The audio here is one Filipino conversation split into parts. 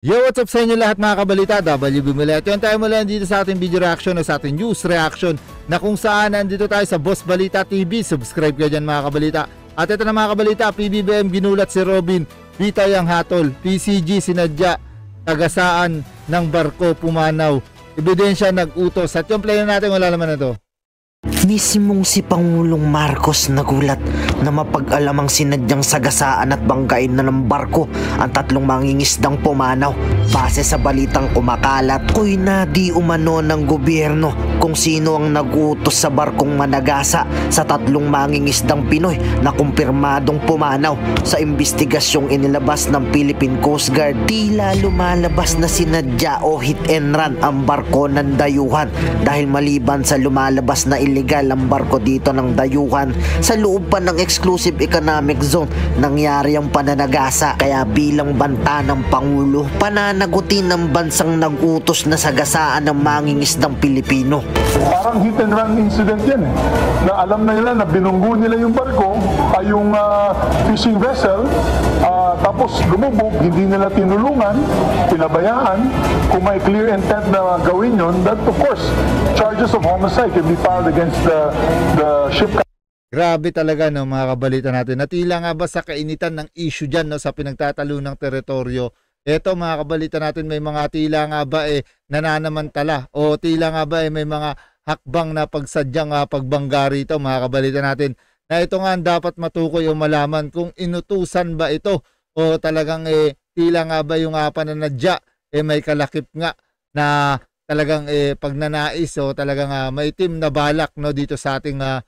Yo, what's up sa inyo lahat mga kabalita? WB Mulet. Yun tayo mula dito sa ating video reaction o sa ating news reaction na kung saan nandito tayo sa Boss Balita TV. Subscribe kayo dyan mga kabalita. At ito na mga kabalita, PBBM ginulat si Robin, Bitay ang hatol, PCG sinadya, tagasaan ng barko pumanaw. Ebidensya nag-utos. At yung play natin, wala naman na to. Mismong si Pangulong Marcos nagulat na mapag-alamang sinadyang sagasaan at banggain na ng barko ang tatlong mangingisdang pumanaw. Base sa balitang kumakalat, ko'y na di umano ng gobyerno kung sino ang nagutos sa barkong managasa sa tatlong mangingisdang Pinoy na kumpirmadong pumanaw. Sa investigasyong inilabas ng Philippine Coast Guard, tila lumalabas na sinadya o hit and run ang barko ng dayuhan dahil maliban sa lumalabas na illegal ang barko dito ng dayuhan sa loob pa ng exclusive economic zone nangyari ang pananagasa kaya bilang banta ng Pangulo pananagutin ng bansang nagutos na sagasaan ng mangingisdang Pilipino Parang hit and run incident yan eh. Na alam na nila na binunggo nila yung barko, ay yung ah, fishing vessel, ah, tapos lumubog, hindi nila tinulungan, pinabayaan. Kung may clear intent na gawin yun, that of course, charges of homicide can be filed against the, the ship Grabe talaga no mga kabalita natin. Natila nga ba sa kainitan ng issue dyan no, sa pinagtatalo ng teritoryo. Eto mga kabalita natin may mga tila nga ba eh nananamantala o tila nga ba eh may mga hakbang na pagsadyang uh, pagbangga rito mga kabalita natin. Na ito nga ang dapat matukoy o malaman kung inutusan ba ito o talagang eh tila nga ba yung uh, pananadya eh may kalakip nga na talagang eh pagnanais o talagang uh, may team na balak no dito sa ating uh,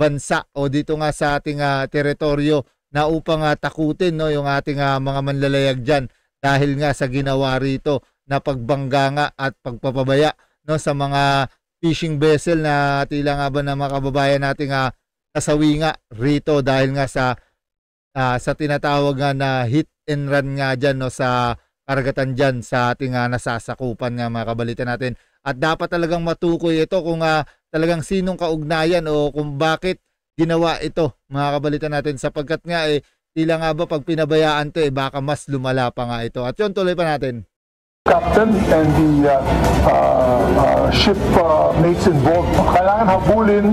bansa. O dito nga sa ating uh, teritoryo na upang uh, takutin no yung ating uh, mga manlalayag diyan dahil nga sa ginawa rito na pagbangga nga at pagpapabaya no sa mga fishing vessel na tila nga ba na mga kababayan nating uh, nasawi nga rito dahil nga sa uh, sa tinatawag nga na hit and run nga diyan no sa karagatan diyan sa ating uh, nasasakupan nga mga kabalita natin at dapat talagang matukoy ito kung uh, talagang sinong kaugnayan o kung bakit ginawa ito mga kabalita natin. Sapagkat nga eh tila nga ba pag pinabayaan to eh baka mas lumala pa nga ito. At yun tuloy pa natin. Captain and the uh, uh, ship mates involved. Kailangan habulin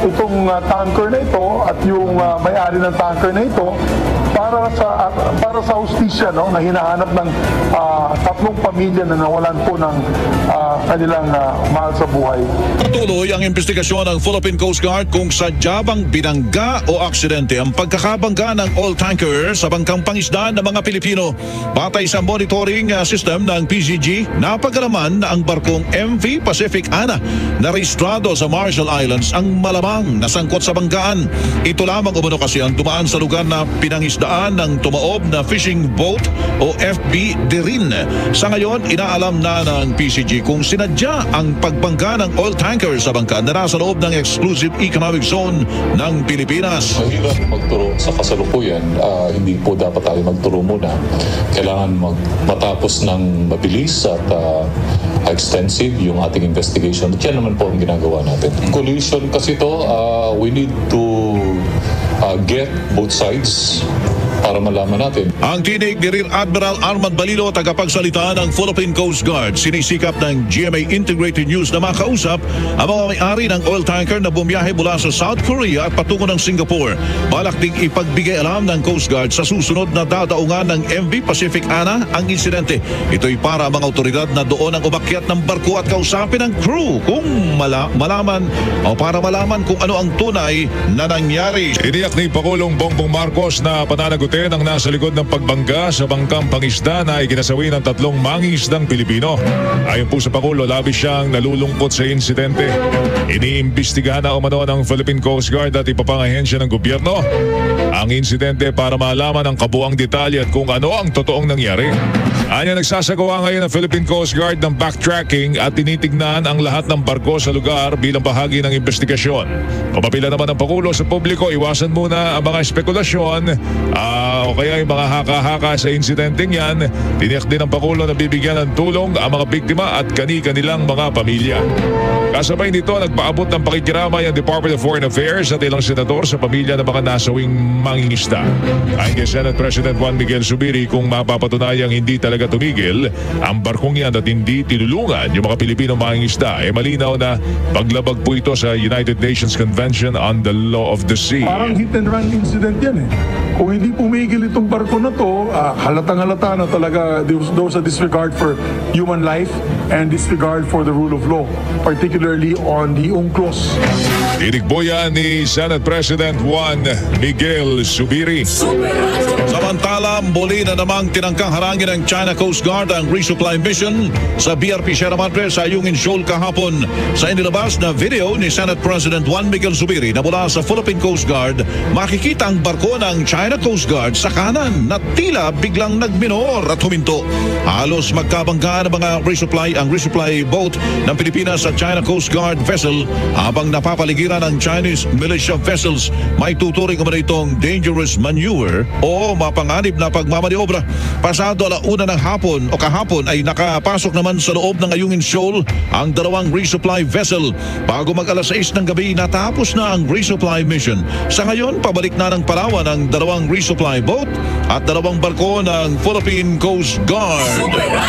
itong uh, tanker na ito at yung uh, may-ari ng tanker na ito para sa uh, para sa hustisya no na hinahanap ng uh, tatlong pamilya na nawalan po ng uh, kanilang uh, mahal sa buhay. Tuloy ang investigasyon ng Philippine Coast Guard kung sadya bang binangga o aksidente ang pagkakabangga ng oil tanker sa bangkang pangisdaan ng mga Pilipino. Batay sa monitoring uh, system ng PCG, napagalaman na ang barkong MV Pacific Ana na rehistrado sa Marshall Islands ang malamang nasangkot sa banggaan. Ito lamang umano kasi ang dumaan sa lugar na pinangisdaan ng tumaob na fishing boat o FB Dirin. Sa ngayon, inaalam na ng PCG kung sinadya ang pagbangga ng oil tanker sa bangka na nasa loob ng exclusive economic zone ng Pilipinas. Mahirap magturo sa kasalukuyan. Uh, hindi po dapat tayo magturo muna. Kailangan mag matapos ng mabilis at uh, extensive yung ating investigation. At yan naman po ang ginagawa natin. Collision kasi to, uh, we need to uh, get both sides para malaman natin. Ang tinig ni Rear Admiral Armand Balilo, tagapagsalita ng Philippine Coast Guard, sinisikap ng GMA Integrated News na makausap ang mga may-ari ng oil tanker na bumiyahe mula sa South Korea at patungo ng Singapore. Balak ding ipagbigay alam ng Coast Guard sa susunod na dadaungan ng MV Pacific Ana ang insidente. Ito'y para mga otoridad na doon ang umakyat ng barko at kausapin ng crew kung mala malaman o para malaman kung ano ang tunay na nangyari. Iniyak ni Pangulong Bongbong Marcos na pananagutin ang nasa likod ng pagbangga sa bangkang pangisda na ikinasawi ng tatlong mangisdang Pilipino. Ayon po sa Pangulo, labis siyang nalulungkot sa insidente. Iniimbestigahan na umano ng Philippine Coast Guard at ipapangahensya ng gobyerno ang insidente para malaman ang kabuang detalye at kung ano ang totoong nangyari. Anya nagsasagawa ngayon ng Philippine Coast Guard ng backtracking at tinitignan ang lahat ng barko sa lugar bilang bahagi ng investigasyon. Pumapila naman ng Pangulo sa publiko, iwasan muna ang mga spekulasyon uh, o kaya yung mga haka-haka sa insidenteng yan. Tiniyak din ng Pangulo na bibigyan ng tulong ang mga biktima at kani-kanilang mga pamilya. Kasabay nito, nagpaabot ng pakikiramay ang Department of Foreign Affairs at ilang senador sa pamilya ng mga nasawing mangingista. Ayon kay Senate President Juan Miguel Subiri, kung mapapatunayang hindi talaga talaga tumigil ang barkong yan at hindi tinulungan yung mga Pilipino mangingisda, eh malinaw na paglabag po ito sa United Nations Convention on the Law of the Sea. Parang hit and run incident yan eh. Kung hindi pumigil itong barko na to, ah, halatang halata na talaga there was, a disregard for human life and disregard for the rule of law, particularly on the UNCLOS. Tinigboyan ni Senate President Juan Miguel Subiri. Samantala, muli na namang tinangkang harangin ng China Coast Guard ang resupply mission sa BRP Sierra Madre sa Ayungin Shoal kahapon. Sa inilabas na video ni Senate President Juan Miguel Zubiri na mula sa Philippine Coast Guard, makikita ang barko ng China Coast Guard sa kanan na tila biglang nagminor at huminto. Halos magkabanggaan ang mga resupply ang resupply boat ng Pilipinas sa China Coast Guard vessel habang napapaligiran ng Chinese militia vessels. May tuturing umano itong dangerous maneuver o mapanganib na pagmamaniobra. Pasado alauna ng hapon o kahapon ay nakapasok naman sa loob ng Ayungin Shoal ang dalawang resupply vessel. Bago mag alas 6 ng gabi, natapos na ang resupply mission. Sa ngayon, pabalik na ng Palawan ang dalawang resupply boat at dalawang barko ng Philippine Coast Guard.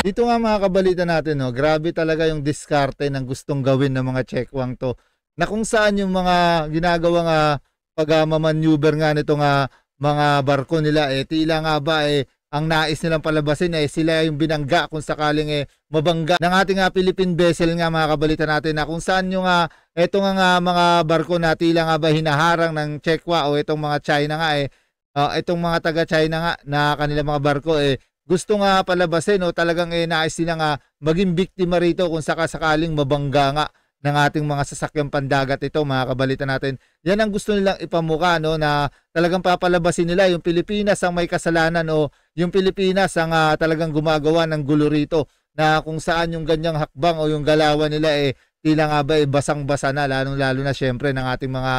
Dito nga mga kabalita natin, no, grabe talaga yung diskarte ng gustong gawin ng mga checkwang to. Na kung saan yung mga ginagawang uh, pag-maneuver nga nito nga mga barko nila, eh tila nga ba eh ang nais nilang palabasin eh sila yung binangga kung sakaling eh mabangga. Ng ating uh, Philippine vessel nga mga kabalita natin na kung saan yung uh, eto nga, nga mga barko na tila nga ba hinaharang ng Chekwa o itong mga China nga eh uh, itong mga taga China nga na kanilang mga barko eh gusto nga palabasin o talagang eh, nais nila nga maging biktima rito kung sakasakaling mabangga nga ng ating mga sasakyang pandagat ito mga kabalita natin. Yan ang gusto nilang ipamuka no na talagang papalabasin nila yung Pilipinas ang may kasalanan o yung Pilipinas ang uh, talagang gumagawa ng gulo rito na kung saan yung ganyang hakbang o yung galawan nila eh tila nga ba eh, basang-basa na lalong lalo na syempre ng ating mga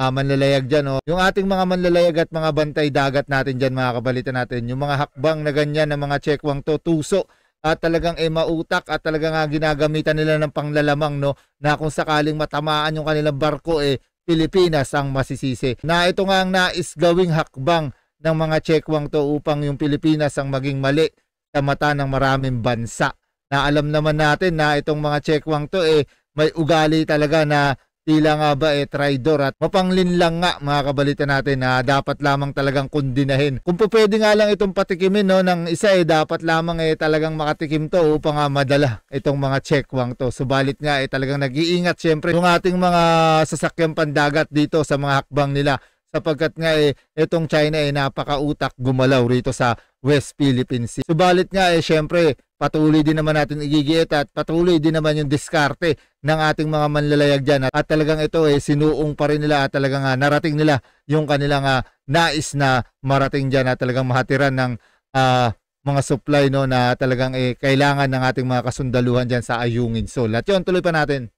uh, manlalayag dyan. O. Yung ating mga manlalayag at mga bantay dagat natin dyan mga kabalita natin. Yung mga hakbang na ganyan ng mga chekwang to tuso at talagang eh mautak at talagang uh, ginagamitan nila ng panglalamang no na kung sakaling matamaan yung kanilang barko eh Pilipinas ang masisisi. Na ito nga ang nais gawing hakbang ng mga chekwang to upang yung Pilipinas ang maging mali sa mata ng maraming bansa. Na alam naman natin na itong mga chekwang to eh may ugali talaga na tila nga ba eh traidor at mapanglinlang nga mga kabalita natin na dapat lamang talagang kundinahin. Kung po pwede nga lang itong patikimin no, ng isa eh dapat lamang eh talagang makatikim to upang nga madala itong mga checkwang to. Subalit nga eh talagang nag-iingat syempre yung ating mga sasakyang pandagat dito sa mga hakbang nila sapagkat nga eh itong China eh napakautak gumalaw rito sa West Philippine Sea. Subalit nga eh syempre patuloy din naman natin igigiit at patuloy din naman yung diskarte ng ating mga manlalayag dyan. At, at talagang ito eh sinuong pa rin nila at talagang uh, narating nila yung kanilang uh, nais na marating dyan at talagang mahatiran ng uh, mga supply no na talagang eh, kailangan ng ating mga kasundaluhan dyan sa Ayungin Sol. At yun, tuloy pa natin.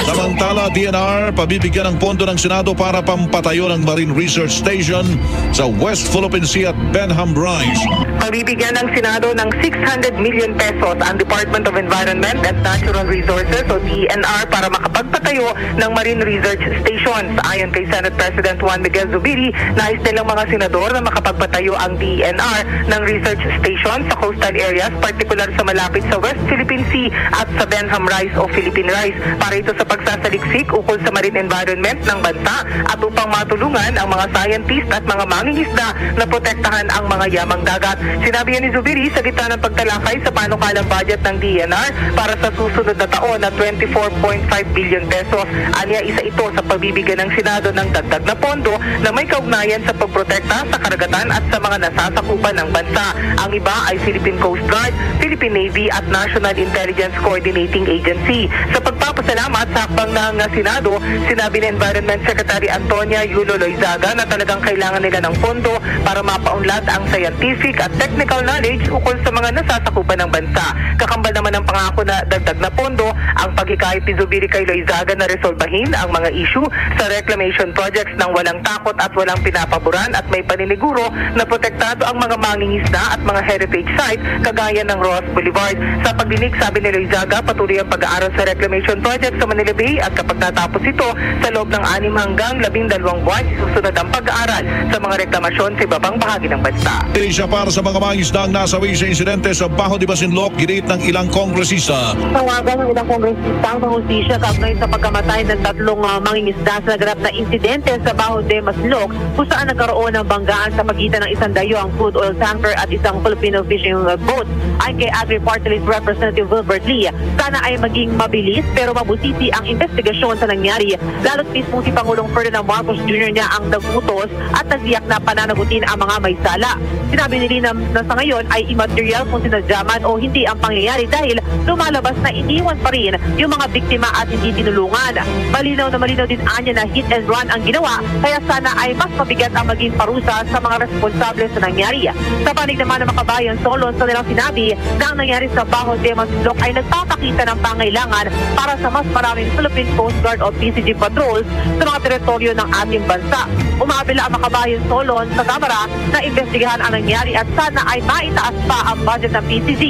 Samantala, DNR pabibigyan ng pondo ng Senado para pampatayo ng Marine Research Station sa West Philippine Sea at Benham Rise. Pabibigyan ng Senado ng 600 million pesos ang Department of Environment and Natural Resources o DNR para makapagpatayo ng Marine Research Stations. Ayon kay Senate President Juan Miguel Zubiri, nais nilang mga senador na makapagpatayo ang DNR ng research station sa coastal areas, particular sa malapit sa West Philippine Sea at sa Benham Rise o Philippine Rise para ito sa pagsasaliksik ukol sa marine environment ng bansa at upang matulungan ang mga scientist at mga mangingisda na protektahan ang mga yamang dagat. Sinabi ni Zubiri sa gitna ng pagtalakay sa panukalang budget ng DNR para sa susunod na taon na 24.5 billion pesos. Anya isa ito sa pagbibigyan ng Senado ng dagdag na pondo na may kaugnayan sa pagprotekta sa karagatan at sa mga nasasakupan ng bansa. Ang iba ay Philippine Coast Guard, Philippine Navy at National Intelligence Coordinating Agency. Sa pagpapasalamat sa hakbang ng Senado, sinabi ni Environment Secretary Antonia Yulo Loizaga na talagang kailangan nila ng pondo para mapaunlad ang scientific at technical knowledge ukol sa mga nasasakupan ng bansa. Kakambal naman ang pangako na dagdag na pondo ang paghikayat ni Zubiri kay Loizaga na resolbahin ang mga issue sa reclamation projects ng walang takot at walang pinapaboran at may paniniguro na protektado ang mga mangingisda at mga heritage site kagaya ng Ross Boulevard. Sa pagdinig, sabi ni Loizaga, patuloy ang pag-aaral sa reclamation project sa Manila Bay at kapag natapos ito sa loob ng anim hanggang labing dalawang buwan, susunod ang pag-aaral sa mga reklamasyon sa iba pang bahagi ng bansa. Siya para sa mga mangisdang nasawi sa insidente sa Baho de Masinloc, ginit ng ilang kongresista. Tawagan ng ilang kongresista ang pangustisya kaugnay sa pagkamatay ng tatlong uh, mangingisda sa naganap na insidente sa Baho de Maslok kung saan nagkaroon ng banggaan sa pagitan ng isang dayuang crude oil tanker at isang Filipino fishing uh, boat. Ayon kay Agri-Party Representative Wilbert Lee, sana ay maging mabilis pero mabusisi ang investigasyon sa nangyari. Lalo't mismo si Pangulong Ferdinand Marcos Jr. niya ang nagutos at nagsiyak na pananagutin ang mga may sala. Sinabi ni Lee na, sa ngayon ay immaterial kung sinadyaman o hindi ang pangyayari dahil lumalabas na iniwan pa rin yung mga biktima at hindi tinulungan. Malinaw na malinaw din anya na hit and run ang ginawa kaya sana ay mas mabigat ang maging parusa sa mga responsable sa nangyari. Sa panig naman ng makabayan Solon sa nilang sinabi na ang nangyari sa Baho de Masinloc ay nagpapakita ng pangailangan para sa mas maraming Philippine Coast Guard o PCG patrols sa mga teritoryo ng ating bansa. Umabila ang makabayan Solon sa Kamara na investigahan ang nangyari at sana ay maitaas pa ang budget ng PCG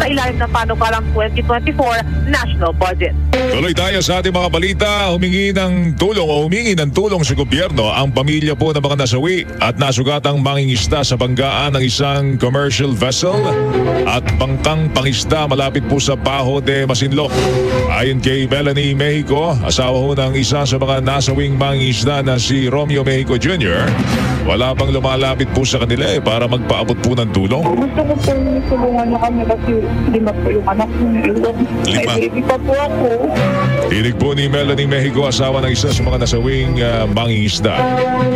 sa ilalim ng panukalang 2024 national budget. Tuloy tayo sa ating mga balita. Humingi ng tulong o humingi ng tulong sa gobyerno ang pamilya po ng mga nasawi at nasugatang mangingisda sa banggaan ng isang commercial vessel at bangkang pangisda malapit po sa Baho de Masinloc. Ayon kay Melanie Mexico, asawa ho ng isa sa mga nasawing mangingisda na si Romeo Mexico Jr., wala pang lumalapit po sa kanila eh para magpaabot po ng tulong. Gusto ko po tulungan niyo kami kasi lima po yung anak ko. Lima? May baby pa po ako. Tinig po ni Melanie Mexico, asawa ng isa sa mga nasawing uh, mangingisda.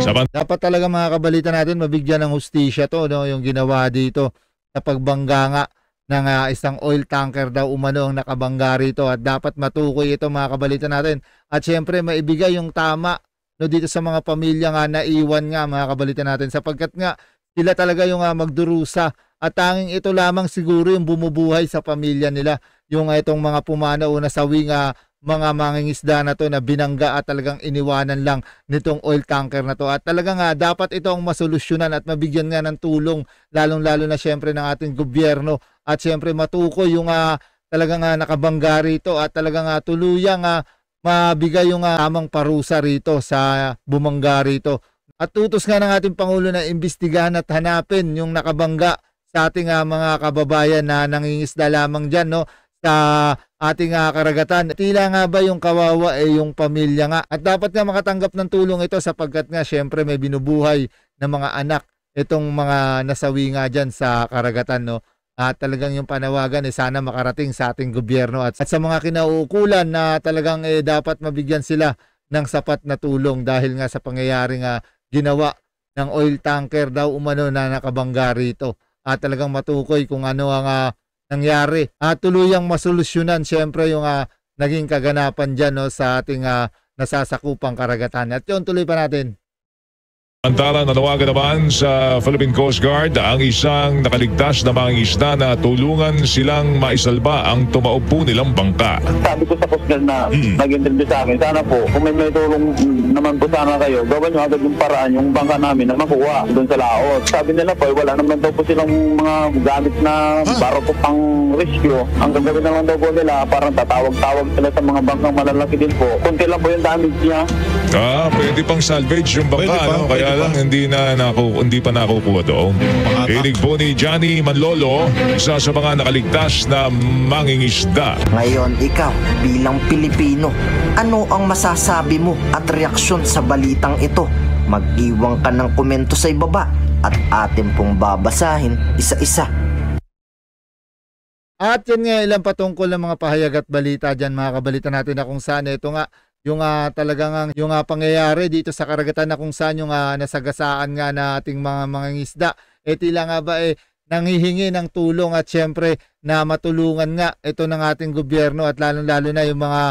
Sa Dapat talaga mga kabalita natin mabigyan ng hustisya to no yung ginawa dito sa pagbangga nga ng ah, isang oil tanker daw umano ang nakabangga rito at dapat matukoy ito mga kabalita natin. At syempre maibigay yung tama no dito sa mga pamilya nga naiwan nga mga kabalita natin. Sapagkat nga sila talaga yung ah, magdurusa. At tanging ito lamang siguro yung bumubuhay sa pamilya nila. Yung ah, itong mga pumanaw na sawing ah, mga mangingisda na to na binangga at talagang iniwanan lang nitong oil tanker na to. At talagang nga dapat ito ang masolusyonan at mabigyan nga ng tulong lalong lalo na syempre ng ating gobyerno at syempre matukoy yung ah, talagang nga nakabangga rito at talagang nga tuluyang ah, mabigay yung ah, tamang parusa rito sa bumangga rito at tutos nga ng ating Pangulo na imbestigahan at hanapin yung nakabangga sa ating ah, mga kababayan na nangingisda lamang dyan no sa ating ah, karagatan. Tila nga ba yung kawawa eh yung pamilya nga. At dapat nga makatanggap ng tulong ito sapagkat nga syempre may binubuhay na mga anak itong mga nasawi nga dyan sa karagatan no. At talagang yung panawagan eh sana makarating sa ating gobyerno at, at sa mga kinauukulan na talagang eh, dapat mabigyan sila ng sapat na tulong dahil nga sa pangyayari nga ginawa ng oil tanker daw umano na nakabangga rito. At talagang matukoy kung ano ang ah, nangyari. At tuluyang masolusyonan syempre yung ah, naging kaganapan dyan no, sa ating ah, nasasakupang karagatan. At yun, tuloy pa natin. Antala nanawagan naman sa Philippine Coast Guard ang isang nakaligtas na mga isda na tulungan silang maisalba ang tumaupo nilang bangka. sabi ko sa Coast Guard na Mm. nag-interview sa akin, sana po, kung may may tulong naman po sana kayo, gawin nyo agad yung paraan, yung bangka namin na makuha doon sa laot. Sabi nila po, eh, wala naman daw po silang mga gamit na baro po pang rescue. Ang gagawin naman daw po nila, parang tatawag-tawag sila sa mga bangkang malalaki din po. Kunti lang po yung damage niya. Ah, pwede pang salvage yung bangka, Pwede pa, no? pwede Kaya lang hindi na naku, hindi pa nakukuha doon. Inig po ni Johnny Manlolo, isa sa mga nakaligtas na mangingisda. Ngayon, ikaw, bilang Pilipino, ano ang masasabi mo at reaksyon sa balitang ito? Mag-iwang ka ng komento sa ibaba at atin pong babasahin isa-isa. At yan nga ilang patungkol ng mga pahayag at balita dyan mga kabalita natin na kung saan ito nga yung ah, talagang ang- yung ah, pangyayari dito sa karagatan na kung saan yung ah, nasagasaan nga na ating mga mga ngisda eh tila nga ba eh nanghihingi ng tulong at syempre na matulungan nga ito ng ating gobyerno at lalong-lalo na yung mga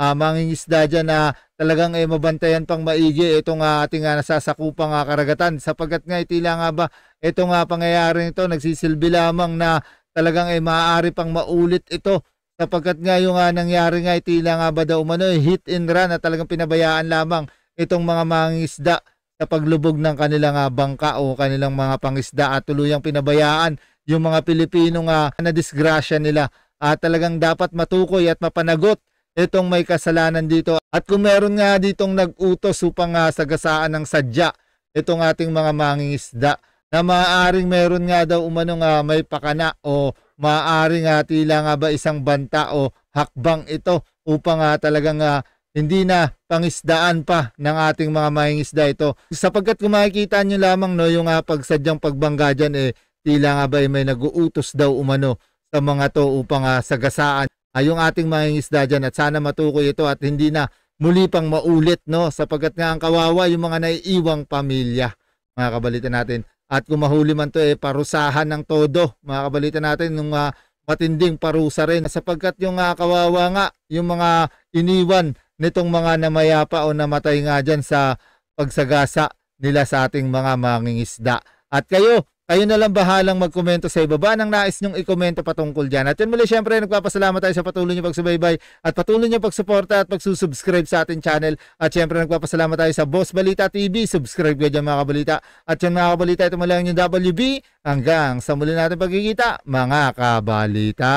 uh, mangingisda dyan na talagang eh, mabantayan pang maigi itong ah, ating ah, nasasakupang ah, karagatan. Sapagkat nga eh, tila nga ba itong nga pangyayari nito nagsisilbi lamang na talagang eh maaari pang maulit ito sapagkat nga yung nga nangyari nga eh, tila nga ba daw umano eh, hit and run na talagang pinabayaan lamang itong mga mangingisda sa paglubog ng kanilang ah, bangka o kanilang mga pangisda at tuluyang pinabayaan yung mga Pilipino nga na disgrasya nila at talagang dapat matukoy at mapanagot itong may kasalanan dito. At kung meron nga ditong nag-utos upang uh, sagasaan ng sadya itong ating mga mangingisda na maaaring meron nga daw umano nga may pakana o maaaring nga tila nga ba isang banta o hakbang ito upang nga talagang uh, hindi na pangisdaan pa ng ating mga mangingisda ito. Sapagkat kung makikita nyo lamang no, yung uh, pagsadyang pagbangga dyan, eh, tila nga ba eh, may nag-uutos daw umano sa mga to upang uh, sagasaan ay yung ating mangingisda dyan at sana matukoy ito at hindi na muli pang maulit no sapagkat nga ang kawawa yung mga naiiwang pamilya mga kabalita natin at kung mahuli man to eh parusahan ng todo mga kabalita natin nung uh, matinding parusa rin. Sapagkat yung uh, kawawa nga yung mga iniwan nitong mga namayapa o namatay nga dyan sa pagsagasa nila sa ating mga mangingisda. At kayo kayo na lang bahalang magkomento sa ibaba ng nais nyong ikomento patungkol dyan. At yun muli syempre nagpapasalamat tayo sa patuloy nyo pagsubaybay at patuloy nyo pagsuporta at pagsusubscribe sa ating channel. At syempre nagpapasalamat tayo sa Boss Balita TV. Subscribe kayo dyan mga kabalita. At yun mga kabalita, ito muli ang yung WB. Hanggang sa muli natin pagkikita mga kabalita.